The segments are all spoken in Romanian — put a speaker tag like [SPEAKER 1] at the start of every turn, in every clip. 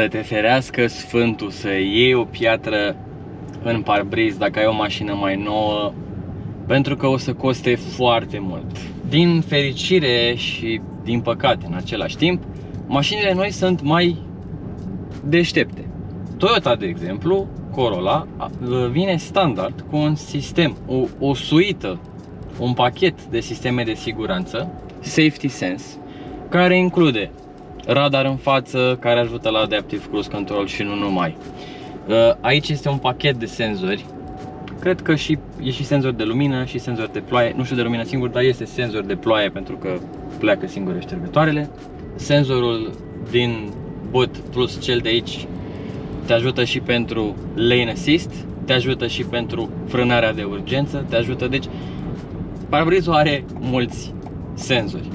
[SPEAKER 1] Să te ferească Sfântul să iei o piatră în parbriz dacă ai o mașină mai nouă pentru că o să coste foarte mult. Din fericire și din păcate în același timp, mașinile noi sunt mai deștepte. Toyota, de exemplu, Corolla vine standard cu un sistem, o, o suită, un pachet de sisteme de siguranță, Safety Sense, care include radar în față, care ajută la Adaptive Cruise Control și nu numai. Uh, aici este un pachet de senzori. Cred că și, e și senzor de lumină și senzor de ploaie. Nu știu de lumină singur, dar este senzor de ploaie pentru că pleacă singure ștergătoarele. Senzorul din boot plus cel de aici te ajută și pentru lane assist, te ajută și pentru frânarea de urgență, te ajută, deci parbrizul are mulți senzori.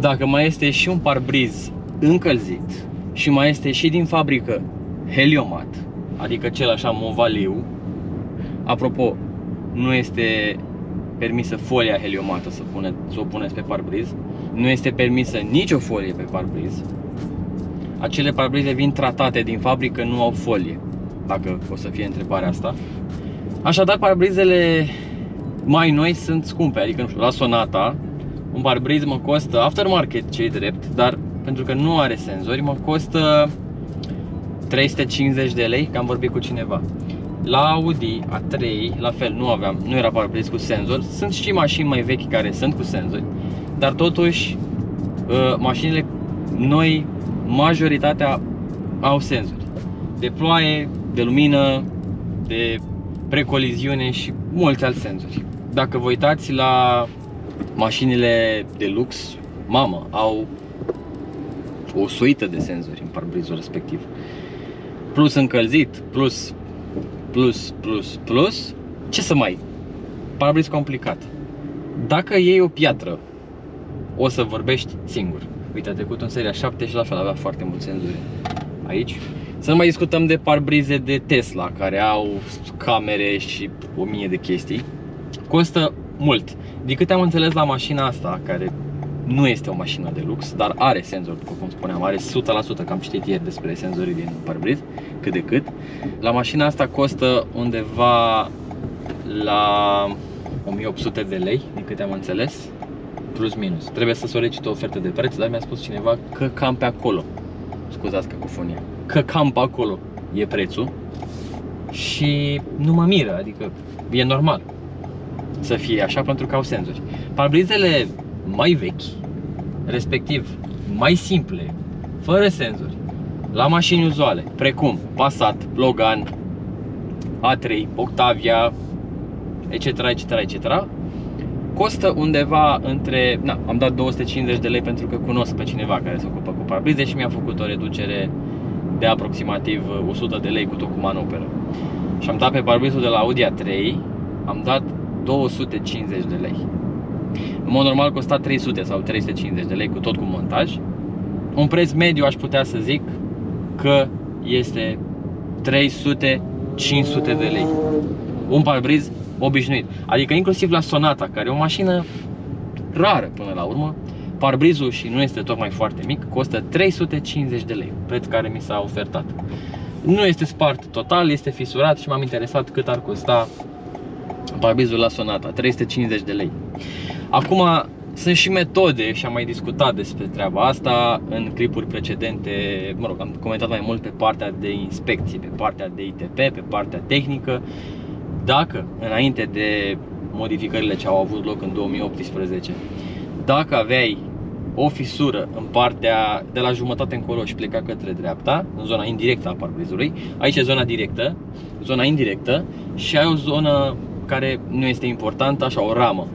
[SPEAKER 1] Dacă mai este și un parbriz încălzit și mai este și din fabrică heliomat, adică cel așa movaliu, apropo, nu este permisă folia heliomată să, pune, să o puneți pe parbriz, nu este permisă nicio folie pe parbriz, acele parbrize vin tratate din fabrică, nu au folie, dacă o să fie întrebarea asta. Așadar, parbrizele mai noi sunt scumpe, adică nu știu, la Sonata, un parbriz mă costă aftermarket cei drept, dar pentru că nu are senzori, mă costă 350 de lei, că am vorbit cu cineva. La Audi A3, la fel, nu aveam, nu era parbriz cu senzor. Sunt și mașini mai vechi care sunt cu senzori, dar totuși uh, mașinile noi majoritatea au senzori de ploaie, de lumină, de precoliziune și mulți alți senzori. Dacă vă uitați la mașinile de lux, mamă, au o suită de senzori în parbrizul respectiv. Plus încălzit, plus, plus, plus, plus, ce să mai? Parbriz complicat. Dacă iei o piatră, o să vorbești singur. Uite, a trecut în seria 7 și la fel avea foarte mulți senzori aici. Să nu mai discutăm de parbrize de Tesla, care au camere și o mie de chestii. Costă mult. Din câte am înțeles la mașina asta, care nu este o mașină de lux, dar are senzor, după cum spuneam, are 100%, că am citit ieri despre senzorii din parbriz, cât de cât. La mașina asta costă undeva la 1800 de lei, din câte am înțeles plus minus. Trebuie să solicit o ofertă de preț, dar mi-a spus cineva că cam pe acolo. Scuzați cacofonia. Că cam pe acolo e prețul. Și nu mă miră, adică e normal să fie așa pentru că au senzori. Parbrizele mai vechi, respectiv mai simple, fără senzori, la mașini uzuale, precum Passat, Logan, A3, Octavia, etc, etc, etc, costă undeva între, na, am dat 250 de lei pentru că cunosc pe cineva care se ocupă cu parbrize și mi-a făcut o reducere de aproximativ 100 de lei cu tot cu manoperă. Și am dat pe parbrizul de la Audi A3, am dat 250 de lei. În mod normal costa 300 sau 350 de lei cu tot cu montaj. Un preț mediu aș putea să zic că este 300 500 de lei. Un parbriz obișnuit. Adică inclusiv la Sonata, care e o mașină rară până la urmă, parbrizul și nu este tocmai foarte mic, costă 350 de lei, preț care mi s-a ofertat. Nu este spart total, este fisurat și m-am interesat cât ar costa parbrizul la Sonata, 350 de lei. Acum, sunt și metode și am mai discutat despre treaba asta în clipuri precedente, mă rog, am comentat mai mult pe partea de inspecții, pe partea de ITP, pe partea tehnică. Dacă înainte de modificările ce au avut loc în 2018, dacă aveai o fisură în partea de la jumătate încolo și pleca către dreapta, în zona indirectă a parbrizului, aici e zona directă, zona indirectă și ai o zonă care nu este importantă, așa o ramă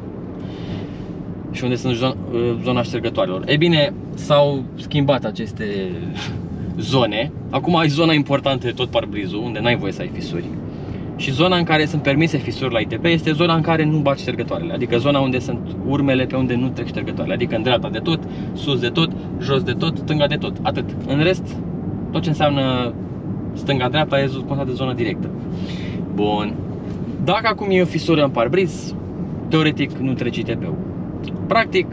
[SPEAKER 1] și unde sunt zona ștergătoarelor. E bine, s-au schimbat aceste zone. Acum ai zona importantă de tot parbrizul, unde n-ai voie să ai fisuri. Și zona în care sunt permise fisuri la ITP este zona în care nu bat ștergătoarele, adică zona unde sunt urmele pe unde nu trec ștergătoarele, adică în dreapta de tot, sus de tot, jos de tot, stânga de tot, atât. În rest, tot ce înseamnă stânga-dreapta e considerat de zonă directă. Bun. Dacă acum e o fisură în parbriz, teoretic nu treci ITP-ul. Practic,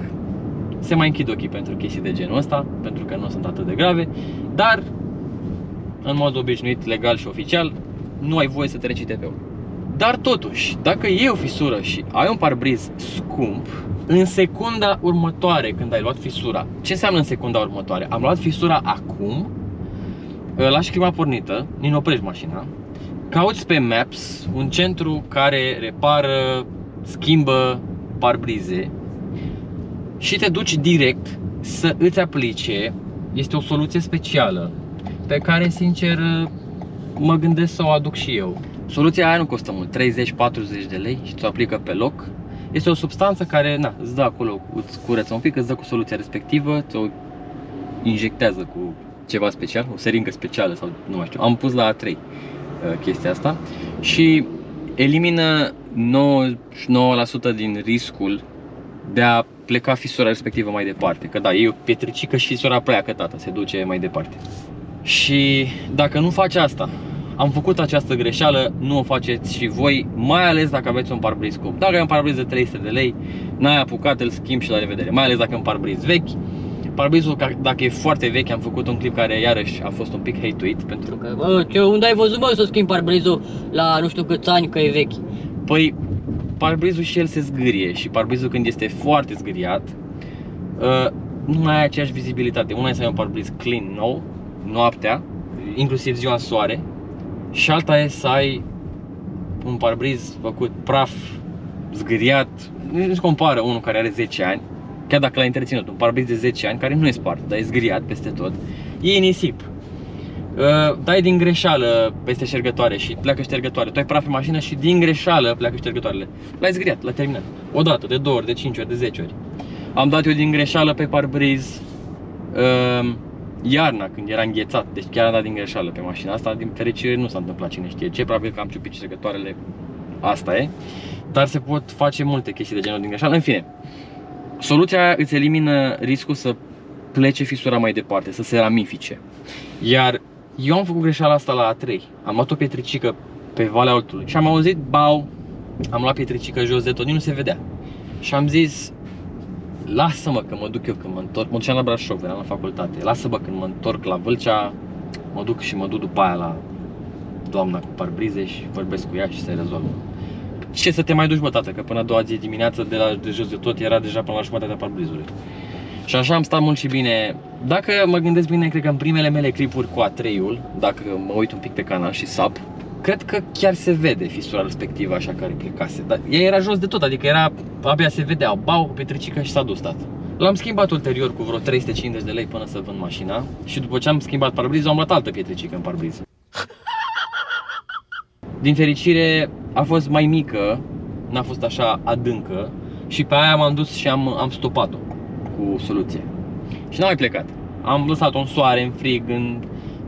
[SPEAKER 1] se mai închid ochii pentru chestii de genul ăsta, pentru că nu sunt atât de grave, dar în mod obișnuit, legal și oficial, nu ai voie să treci ITP-ul. Dar totuși, dacă e o fisură și ai un parbriz scump, în secunda următoare, când ai luat fisura, ce înseamnă în secunda următoare? Am luat fisura acum, lași clima pornită, din oprești mașina, cauți pe Maps un centru care repară, schimbă parbrize și te duci direct să îți aplice, este o soluție specială pe care, sincer, mă gândesc să o aduc și eu. Soluția aia nu costă mult, 30-40 de lei și ți-o aplică pe loc. Este o substanță care, na, îți dă acolo, îți curăță un pic, îți dă cu soluția respectivă, ți-o injectează cu ceva special, o seringă specială sau nu mai știu. Am pus la 3 uh, chestia asta și elimină 99% din riscul de a pleca fisura respectivă mai departe. Că da, e o pietricică și fisura pleacă, tata, se duce mai departe. Și dacă nu faci asta, am făcut această greșeală, nu o faceți și voi, mai ales dacă aveți un parbriz scump. Dacă ai un parbriz de 300 de lei, n-ai apucat, îl schimbi și la revedere. Mai ales dacă e un parbriz vechi. Parbrizul, dacă e foarte vechi, am făcut un clip care iarăși a fost un pic hate-uit pentru
[SPEAKER 2] că... Bă, ce, unde ai văzut, bă, să schimbi parbrizul la nu știu câți ani că e vechi?
[SPEAKER 1] Păi, parbrizul și el se zgârie și parbrizul când este foarte zgâriat, uh, nu mai ai aceeași vizibilitate. Una e să ai un parbriz clean, nou, noaptea, inclusiv ziua în soare, și alta e să ai un parbriz făcut praf, zgâriat, nu se compară unul care are 10 ani, chiar dacă l-ai întreținut, un parbriz de 10 ani care nu e spart, dar e zgâriat peste tot, e nisip. Uh, dai din greșeală peste ștergătoare și pleacă ștergătoare. Tu ai praf pe mașină și din greșeală pleacă ștergătoarele. L-ai zgriat, l-ai terminat. O dată, de două ori, de cinci ori, de zece ori. Am dat eu din greșeală pe parbriz uh, iarna când era înghețat, deci chiar am dat din greșeală pe mașina asta, din fericire nu s-a întâmplat cine știe ce, probabil că am ciupit ștergătoarele, asta e. Dar se pot face multe chestii de genul din greșeală, în fine. Soluția îți elimină riscul să plece fisura mai departe, să se ramifice. Iar eu am făcut greșeala asta la A3. Am luat o pietricică pe Valea Altului și am auzit bau, am luat pietricică jos de tot, nu se vedea. Și am zis, lasă-mă că mă duc eu când mă întorc, mă duceam la Brașov, veneam la facultate, lasă-mă când mă întorc la Vâlcea, mă duc și mă duc după aia la doamna cu parbrize și vorbesc cu ea și se rezolvă. Ce să te mai duci, bă, tată, că până a doua zi dimineață de, la, de jos de tot era deja până la jumătatea parbrizului. Și așa am stat mult și bine. Dacă mă gândesc bine, cred că în primele mele clipuri cu A3-ul, dacă mă uit un pic pe canal și sap, cred că chiar se vede fisura respectivă așa care plecase. Dar ea era jos de tot, adică era, abia se vedea, bau, petricică și s-a dus stat. L-am schimbat ulterior cu vreo 350 de lei până să vând mașina și după ce am schimbat parbrizul am luat altă pietricică în parbriz. Din fericire a fost mai mică, n-a fost așa adâncă și pe aia m-am dus și am, am stopat-o cu soluție. Și n-am mai plecat. Am lăsat-o în soare, în frig, în...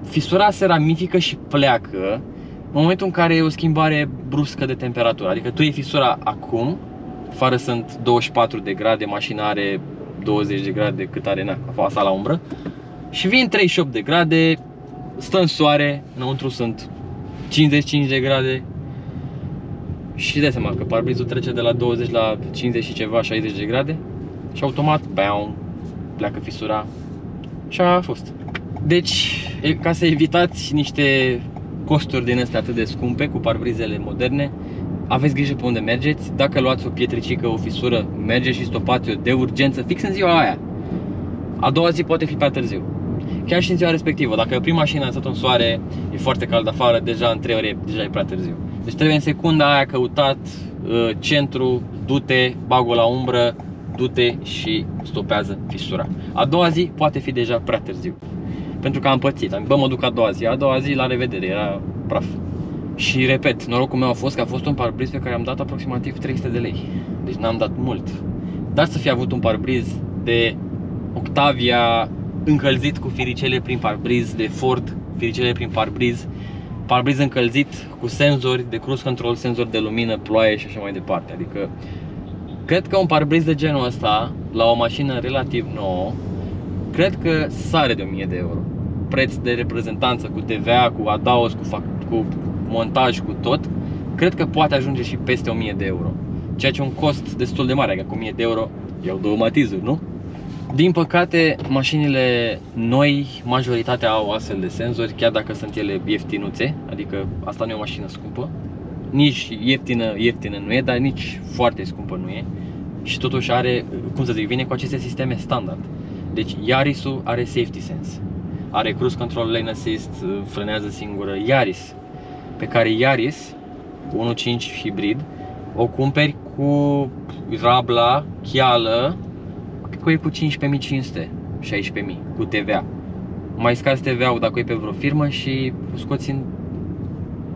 [SPEAKER 1] Fisura se ramifică și pleacă în momentul în care e o schimbare bruscă de temperatură. Adică tu iei fisura acum, fără sunt 24 de grade, mașina are 20 de grade cât are na, fața la umbră și vin 38 de grade, stă în soare, înăuntru sunt 55 de grade și dai seama că parbrizul trece de la 20 la 50 și ceva, 60 de grade și automat, bam, pleacă fisura și a fost. Deci, ca să evitați niște costuri din astea atât de scumpe cu parbrizele moderne, aveți grijă pe unde mergeți. Dacă luați o pietricică, o fisură, mergeți și stopați-o de urgență fix în ziua aia. A doua zi poate fi prea târziu. Chiar și în ziua respectivă, dacă opri mașina, stat în soare, e foarte cald afară, deja în 3 ore deja e prea târziu. Deci trebuie în secunda aia căutat uh, centru, du-te, bag la umbră, du-te și stopează fisura. A doua zi poate fi deja prea târziu. Pentru că am pățit, am bă, mă duc a doua zi, a doua zi la revedere, era praf. Și repet, norocul meu a fost că a fost un parbriz pe care am dat aproximativ 300 de lei. Deci n-am dat mult. Dar să fi avut un parbriz de Octavia încălzit cu firicele prin parbriz, de Ford firicele prin parbriz, parbriz încălzit cu senzori de cruise control, senzori de lumină, ploaie și așa mai departe. Adică Cred că un parbriz de genul ăsta, la o mașină relativ nouă, cred că sare de 1000 de euro. Preț de reprezentanță cu TVA, cu adaos, cu, fac, cu montaj, cu tot, cred că poate ajunge și peste 1000 de euro. Ceea ce e un cost destul de mare, adică cu 1000 de euro iau două matizuri, nu? Din păcate, mașinile noi, majoritatea au astfel de senzori, chiar dacă sunt ele ieftinuțe, adică asta nu e o mașină scumpă. Nici ieftină, ieftină nu e, dar nici foarte scumpă nu e. Și totuși are, cum să zic, vine cu aceste sisteme standard. Deci Yaris-ul are safety sense, are cruise control lane assist, frânează singură, Yaris, pe care Yaris 1.5 hibrid o cumperi cu rabla, chială, că e cu 15.500, 16.000 cu TVA. Mai scazi TVA-ul dacă e pe vreo firmă și scoți în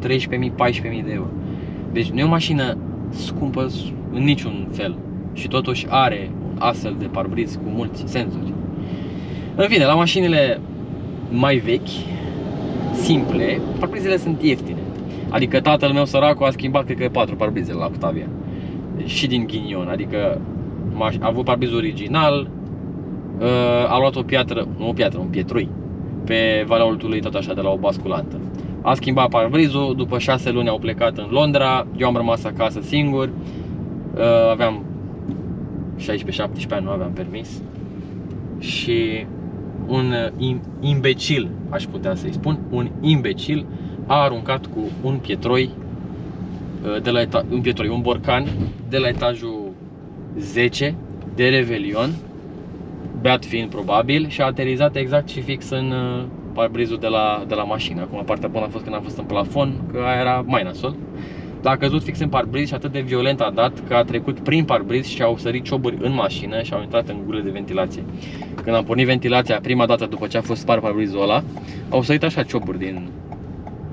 [SPEAKER 1] 13.000, 14.000 de euro. Deci nu e o mașină scumpă în niciun fel și totuși are un astfel de parbriz cu mulți senzori. În fine, la mașinile mai vechi, simple, parbrizele sunt ieftine. Adică tatăl meu săracul a schimbat, cred că, patru parbrize la Octavia. Și din ghinion, adică a avut parbrizul original, uh, a luat o piatră, nu o piatră, un pietrui, pe Valea Oltului, tot așa, de la o basculantă. A schimbat parbrizul, după 6 luni au plecat în Londra, eu am rămas acasă singur, uh, aveam 16-17 ani, nu aveam permis. Și un imbecil, aș putea să-i spun, un imbecil a aruncat cu un pietroi uh, de la eta- un pietroi, un borcan de la etajul 10 de Revelion, beat fiind probabil, și a aterizat exact și fix în uh, parbrizul de la, de la mașină. Acum partea bună a fost când am fost în plafon, că aia era mai nasol. Dar a căzut fix în parbriz și atât de violent a dat că a trecut prin parbriz și au sărit cioburi în mașină și au intrat în gurile de ventilație. Când am pornit ventilația prima dată după ce a fost spart parbrizul ăla, au sărit așa cioburi din,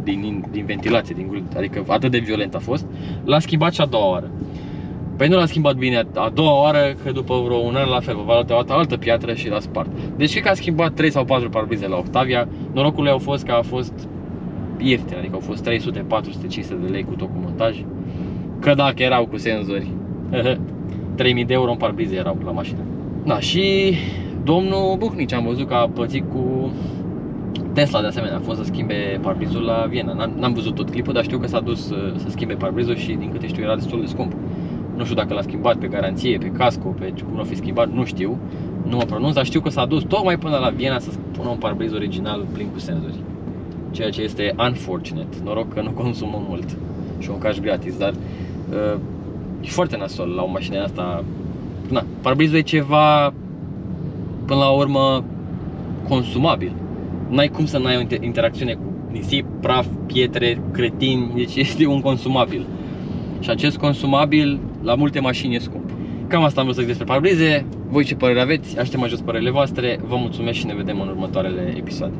[SPEAKER 1] din, din ventilație, din gurile, adică atât de violent a fost. L-a schimbat și a doua oară. Păi nu l-a schimbat bine a doua oară, că după vreo un an la fel, va luat altă piatră și l-a spart. Deci cred că a schimbat 3 sau 4 parbrize la Octavia. Norocul au fost că a fost ieftin, adică au fost 300, 400, 500 de lei cu tot cu montaj. Că dacă erau cu senzori, 3000 de euro în parbrize erau la mașină. Da, și domnul Buhnici am văzut că a pățit cu Tesla de asemenea a fost să schimbe parbrizul la Viena. N-am văzut tot clipul, dar știu că s-a dus să, să schimbe parbrizul și din câte știu era destul de scump. Nu știu dacă l-a schimbat pe garanție, pe casco, pe cum l-a fi schimbat, nu știu. Nu mă pronunț, dar știu că s-a dus tocmai până la Viena să pună un parbriz original plin cu senzori. Ceea ce este unfortunate. Noroc că nu consumă mult și un cash gratis, dar uh, e foarte nasol la o mașină asta. Na, parbrizul e ceva până la urmă consumabil. N-ai cum să n-ai o interacțiune cu nisip, praf, pietre, cretini, deci este un consumabil. Și acest consumabil la multe mașini e scump. Cam asta am vrut să zic despre parbrize. Voi ce părere aveți? Așteptăm jos părerile voastre. Vă mulțumesc și ne vedem în următoarele episoade.